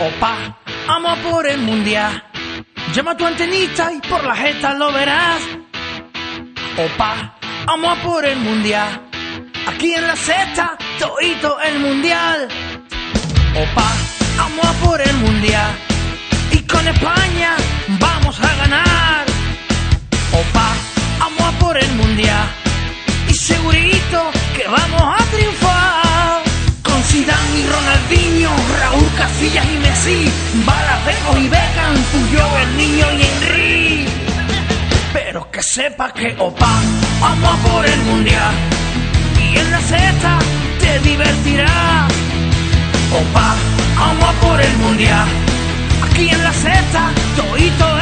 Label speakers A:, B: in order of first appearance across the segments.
A: Opa, vamos por el mundial. Llama a tu antenita y por la jeta lo verás. Opa, vamos a por el mundial. Aquí en la sexta, toito el mundial. Opa, vamos a por el mundial. Y con España vamos a ganar. Opa, vamos a por el mundial. Y segurito que vamos a triunfar. Casillas y Messi, Balacejo y Beckham, Puyol, el niño y Henry. Pero que sepa que opa, vamos por el mundial. Y en la sexta te divertirás. Opa, vamos por el mundial. Aquí en la sexta, toito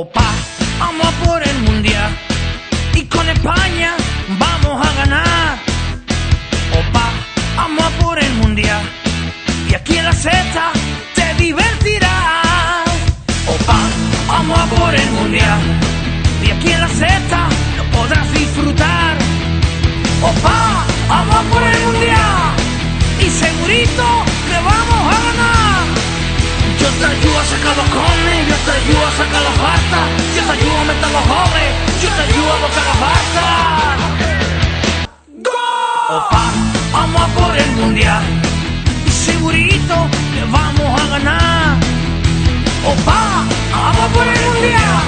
A: Opa, vamos a por el mundial. Y con España vamos a ganar. Opa, vamos a por el mundial. Y aquí en la sexta te divertirás. Opa, vamos a por el mundial. Y aquí en la sexta lo podrás disfrutar. Opa, Opa, vamos por el mundial y segurito que vamos a ganar. Opa, vamos por el mundial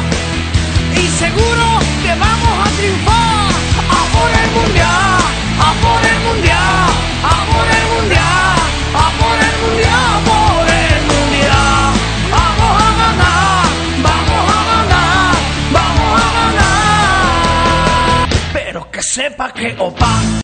A: y seguro que vamos a triunfar. A por el mundial, a por el mundial, a por el mundial, a por el mundial, por el mundial. Vamos a ganar, vamos a ganar, vamos a ganar. Pero que sepa que opa.